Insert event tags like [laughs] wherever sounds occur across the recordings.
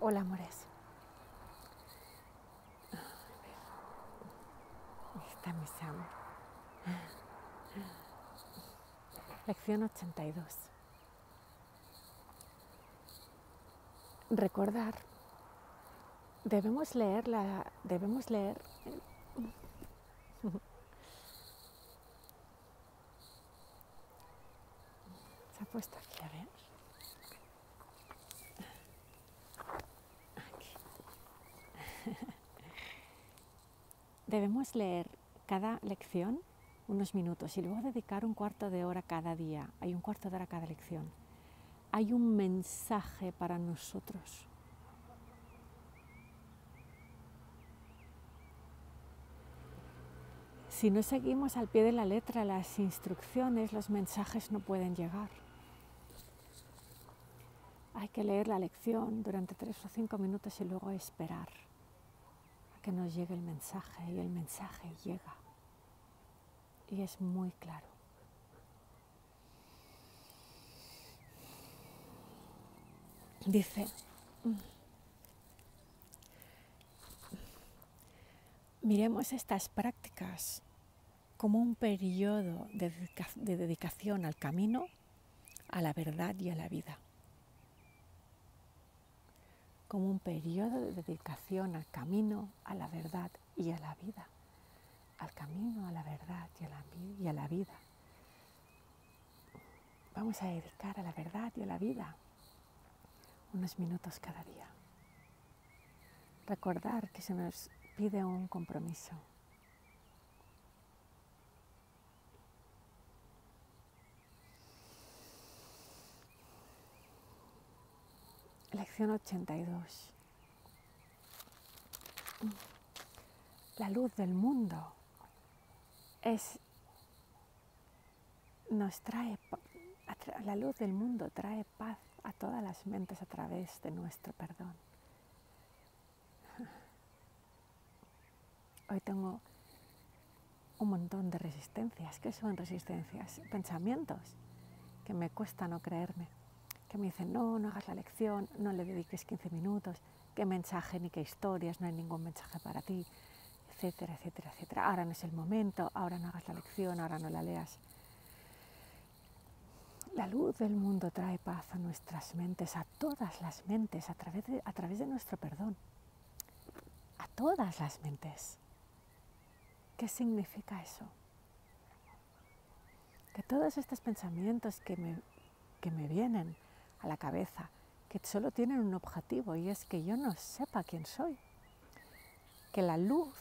Hola, amores. Está mi Sam. Lección 82. Recordar. Debemos leer la. Debemos leer. Se ha puesto aquí, a ver. Debemos leer cada lección unos minutos y luego dedicar un cuarto de hora cada día. Hay un cuarto de hora cada lección. Hay un mensaje para nosotros. Si no seguimos al pie de la letra las instrucciones, los mensajes no pueden llegar. Hay que leer la lección durante tres o cinco minutos y luego esperar que nos llegue el mensaje y el mensaje llega. Y es muy claro. Dice, miremos estas prácticas como un periodo de, dedicación al camino, a la verdad y a la vida como un periodo de dedicación al camino, a la verdad y a la vida. Al camino, a la verdad y a la, y a la vida. Vamos a dedicar a la verdad y a la vida unos minutos cada día. Recordar que se nos pide un compromiso. Lección 82. La luz del mundo es nos trae la luz del mundo trae paz a todas las mentes a través de nuestro perdón. [laughs] Hoy tengo un montón de resistencias. ¿Qué son resistencias? Pensamientos que me cuesta no creerme que me dicen, no, no hagas la lección, no le dediques 15 minutos, qué mensaje ni qué historias, no hay ningún mensaje para ti, etcétera, etcétera, etcétera. Ahora no es el momento, ahora no hagas la lección, ahora no la leas. La luz del mundo trae paz a nuestras mentes, a todas las mentes, a través de, a través de nuestro perdón. A todas las mentes. ¿Qué significa eso? Que todos estos pensamientos que me, que me vienen, a la cabeza, que solo tienen un objetivo y es que yo no sepa quién soy. Que la luz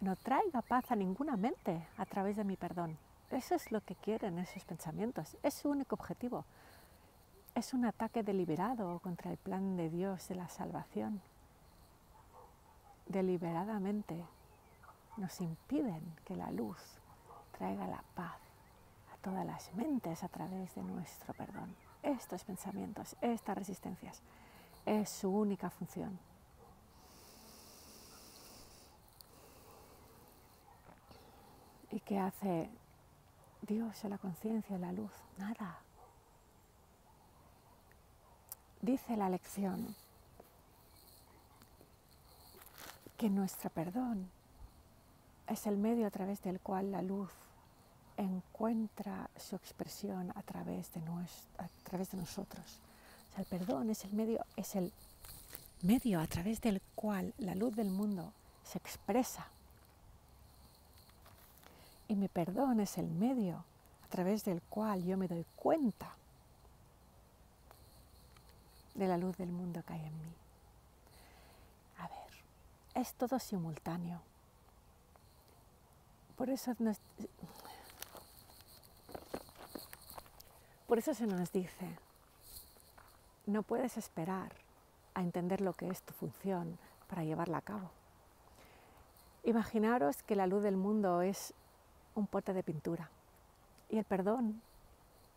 no traiga paz a ninguna mente a través de mi perdón. Eso es lo que quieren esos pensamientos, es su único objetivo. Es un ataque deliberado contra el plan de Dios de la salvación. Deliberadamente nos impiden que la luz traiga la paz a todas las mentes a través de nuestro perdón estos pensamientos, estas resistencias. Es su única función. ¿Y qué hace Dios en la conciencia, en la luz? Nada. Dice la lección que nuestro perdón es el medio a través del cual la luz encuentra su expresión a través de, a través de nosotros. el perdón es el, medio, es el medio a través del cual la luz del mundo se expresa. Y mi perdón es el medio a través del cual yo me doy cuenta de la luz del mundo que hay en mí. A ver, es todo simultáneo. Por eso por eso se nos dice, no puedes esperar a entender lo que es tu función para llevarla a cabo. Imaginaros que la luz del mundo es un pote de pintura y el perdón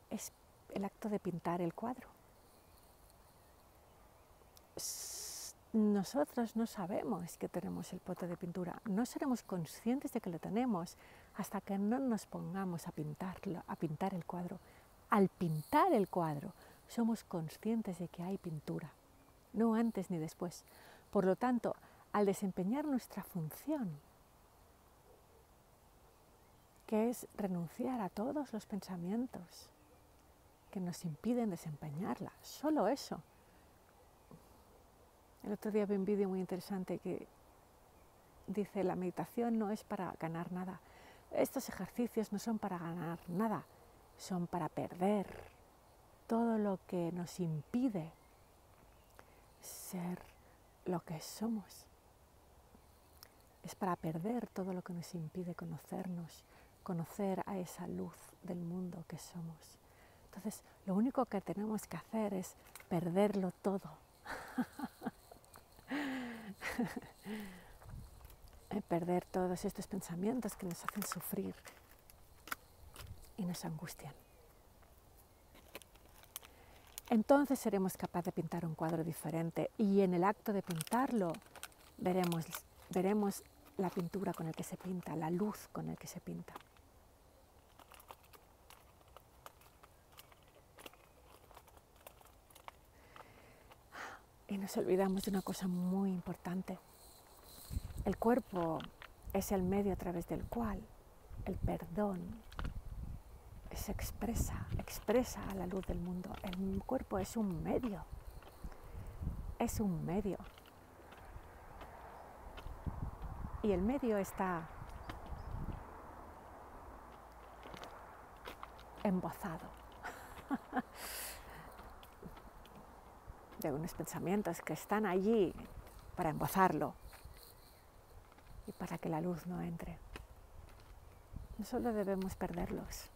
es el acto de pintar el cuadro. Nosotros no sabemos que tenemos el pote de pintura, no seremos conscientes de que lo tenemos hasta que no nos pongamos a pintarlo, a pintar el cuadro al pintar el cuadro, somos conscientes de que hay pintura. no antes ni después. Por lo tanto, al desempeñar nuestra función, que es renunciar a todos los pensamientos que nos impiden desempeñarla, solo eso. El otro día vi un vídeo muy interesante que dice, la meditación no es para ganar nada, estos ejercicios no son para ganar nada, son para perder todo lo que nos impide ser lo que somos. Es para perder todo lo que nos impide conocernos, conocer a esa luz del mundo que somos. Entonces, lo único que tenemos que hacer es perderlo todo. [laughs] perder todos estos pensamientos que nos hacen sufrir y nos angustian. Entonces seremos capaces de pintar un cuadro diferente y en el acto de pintarlo veremos, veremos la pintura con el que se pinta, la luz con el que se pinta. Y nos olvidamos de una cosa muy importante. El cuerpo es el medio a través del cual el perdón se expresa, expresa a la luz del mundo. El cuerpo es un medio, es un medio. Y el medio está embozado [laughs] de unos pensamientos que están allí para embozarlo y para que la luz no entre. No solo debemos perderlos,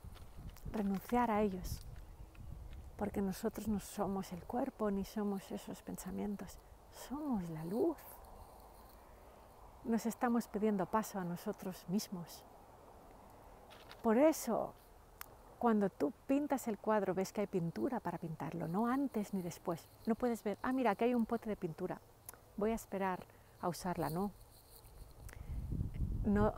renunciar a ellos, porque nosotros no somos el cuerpo ni somos esos pensamientos, somos la luz. Nos estamos pidiendo paso a nosotros mismos. Por eso, cuando tú pintas el cuadro, ves que hay pintura para pintarlo, no antes ni después. No puedes ver, ah, mira, aquí hay un pote de pintura, voy a esperar a usarla, no no,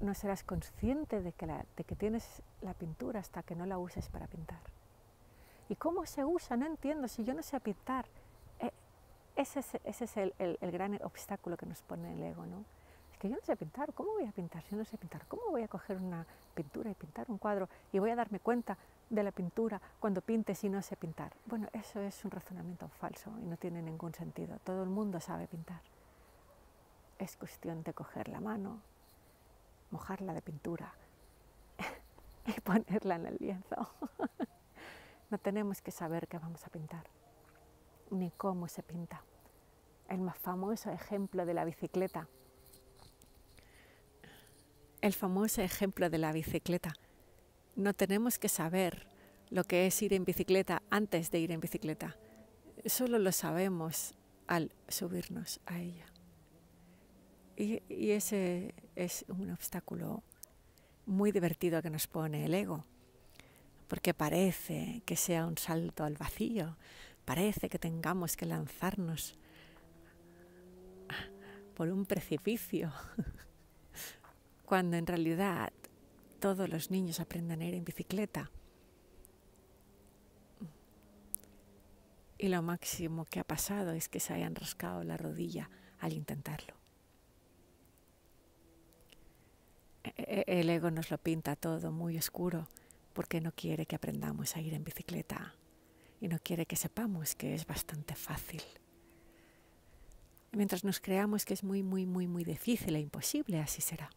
no serás consciente de que, de que tienes la pintura hasta que no la uses para pintar. ¿Y cómo se usa? No entiendo, si yo no sé pintar. Eh, ese es, ese es el, el, gran obstáculo que nos pone el ego, ¿no? Es que yo no sé pintar, ¿cómo voy a pintar si no sé pintar? ¿Cómo voy a coger una pintura y pintar un cuadro y voy a darme cuenta de la pintura cuando pinte si no sé pintar? Bueno, eso es un razonamiento falso y no tiene ningún sentido. Todo el mundo sabe pintar. Es cuestión de coger la mano, mojarla de pintura [laughs] y ponerla en el lienzo. [laughs] no tenemos que saber qué vamos a pintar, ni cómo se pinta. El más famoso ejemplo de la bicicleta. El famoso ejemplo de la bicicleta. No tenemos que saber lo que es ir en bicicleta antes de ir en bicicleta. Solo lo sabemos al subirnos a ella. Y, ese es un obstáculo muy divertido que nos pone el ego, porque parece que sea un salto al vacío, parece que tengamos que lanzarnos por un precipicio, [laughs] cuando en realidad todos los niños aprenden a ir en bicicleta. Y lo máximo que ha pasado es que se hayan rascado la rodilla al intentarlo. E-, el ego nos lo pinta todo muy oscuro porque no quiere que aprendamos a ir en bicicleta y no quiere que sepamos que es bastante fácil. Mientras nos creamos que es muy, muy, muy, muy difícil e imposible, así será.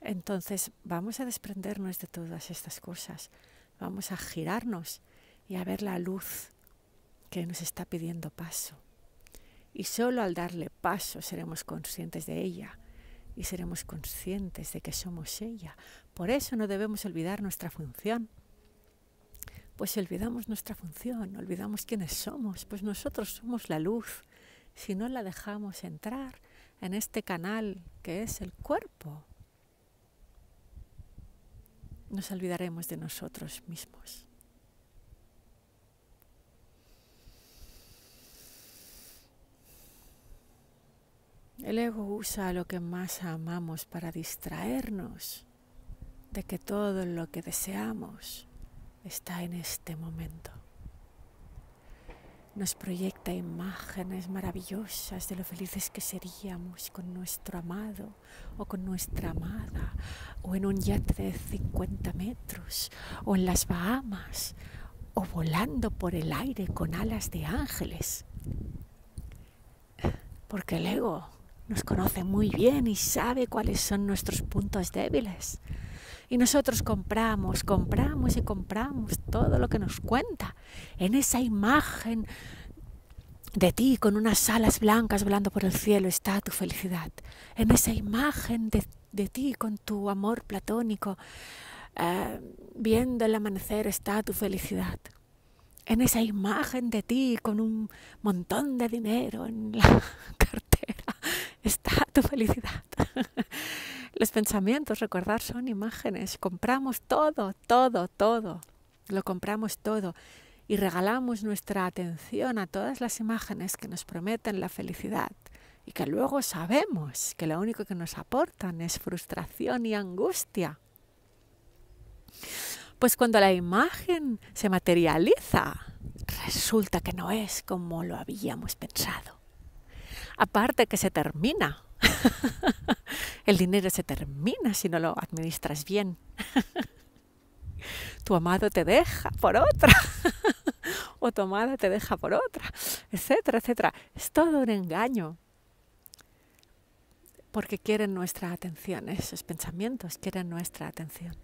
Entonces vamos a desprendernos de todas estas cosas, vamos a girarnos y a ver la luz que nos está pidiendo paso. Y solo al darle paso seremos conscientes de ella y seremos conscientes de que somos ella. Por eso no debemos olvidar nuestra función. Pues olvidamos nuestra función, olvidamos quiénes somos, pues nosotros somos la luz. Si no la dejamos entrar en este canal que es el cuerpo, nos olvidaremos de nosotros mismos. El ego usa lo que más amamos para distraernos de que todo lo que deseamos está en este momento. nos proyecta imágenes maravillosas de lo felices que seríamos con nuestro amado o con nuestra amada, o en un yate de 50 metros, o en las Bahamas, o volando por el aire con alas de ángeles. Porque el ego nos conoce muy bien y sabe cuáles son nuestros puntos débiles. Y nosotros compramos, compramos y compramos todo lo que nos cuenta en esa imagen de ti con unas alas blancas volando por el cielo está tu felicidad. En esa imagen de, ti con tu amor platónico eh, viendo el amanecer está tu felicidad. En esa imagen de ti con un montón de dinero en la [laughs] está [laughs] tu felicidad. [laughs] Los pensamientos, recordar, son imágenes. Compramos todo, todo, todo. Lo compramos todo y regalamos nuestra atención a todas las imágenes que nos prometen la felicidad y que luego sabemos que lo único que nos aportan es frustración y angustia. Pues cuando la imagen se materializa, resulta que no es como lo habíamos pensado. Aparte que se termina [laughs] El dinero se termina si no lo administras bien. [laughs] tu amado te deja por otra. [laughs] o tu amada te deja por otra, etcétera, etcétera. Es todo un engaño. Porque quieren nuestra atención, esos pensamientos quieren nuestra atención.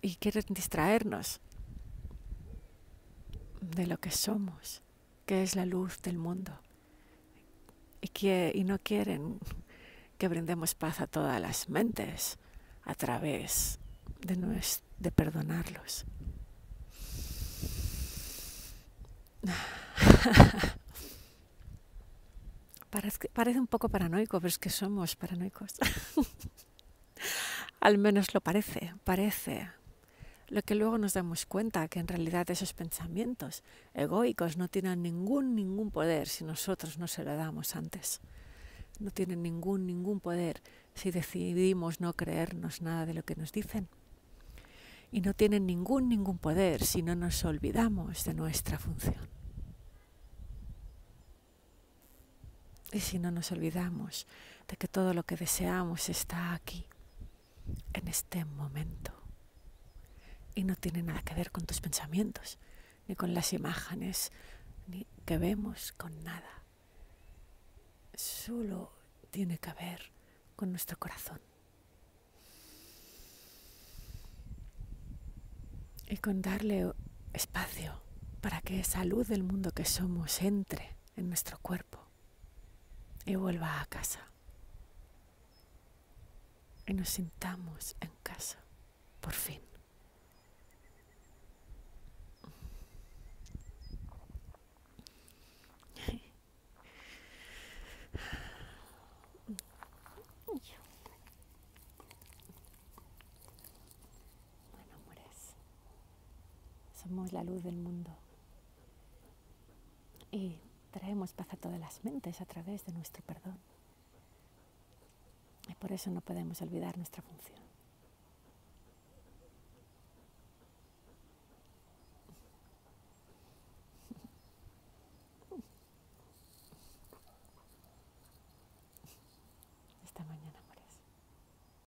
Y quieren distraernos de lo que somos, que es la luz del mundo y, que, y no quieren que brindemos paz a todas las mentes a través de, de perdonarlos. [laughs] Parece, parece un poco paranoico, pero es que somos paranoicos. [laughs] Al menos lo parece, parece. Lo que luego nos damos cuenta que en realidad esos pensamientos egoicos no tienen ningún, ningún poder si nosotros no se lo damos antes. No tienen ningún, ningún poder si decidimos no creernos nada de lo que nos dicen. Y no tienen ningún, ningún poder si no nos olvidamos de nuestra función. Y si no nos olvidamos de que todo lo que deseamos está aquí, en este momento y no tiene nada que ver con tus pensamientos, ni con las imágenes ni que vemos, con nada. Solo tiene que ver con nuestro corazón. Y con darle espacio para que esa luz del mundo que somos entre en nuestro cuerpo y vuelva a casa. Y nos sintamos en casa, por fin. Somos la luz del mundo. Y traemos paz a todas las mentes a través de nuestro perdón. Y por eso no podemos olvidar nuestra función.